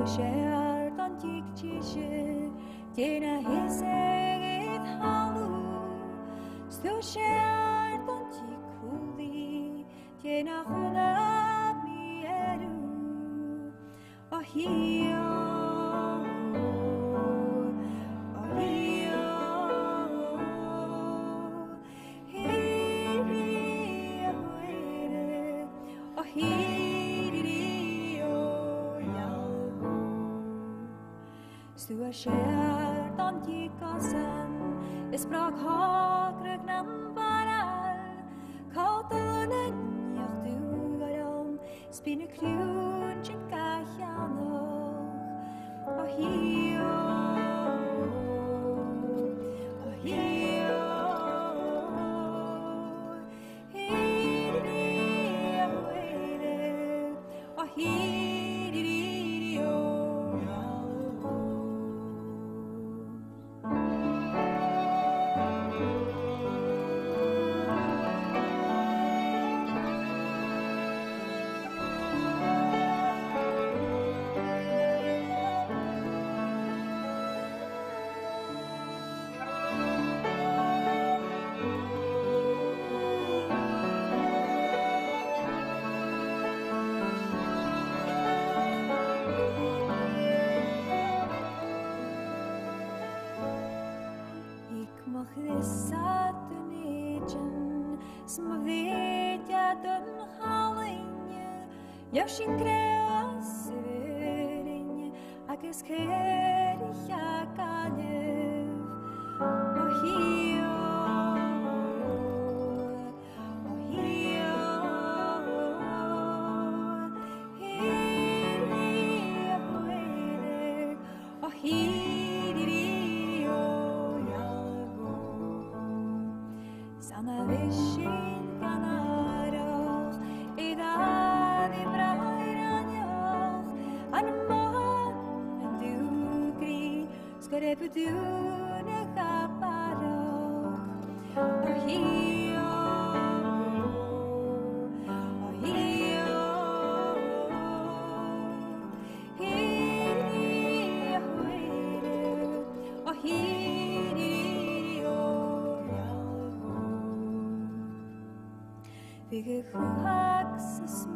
Stua share don dik tishe Dena hisegit halu Stua share don dik kuli Dena huna mi eru O hio O Stua share don dikasan Is brak hagrug nam baral Kautan en jag du garom Spinne krun chit gachanoch mag rissa dun egen Som vet jag dun halinje Jag sin kreas Sanna vishin ganaroch Idad Bygge sjuhaks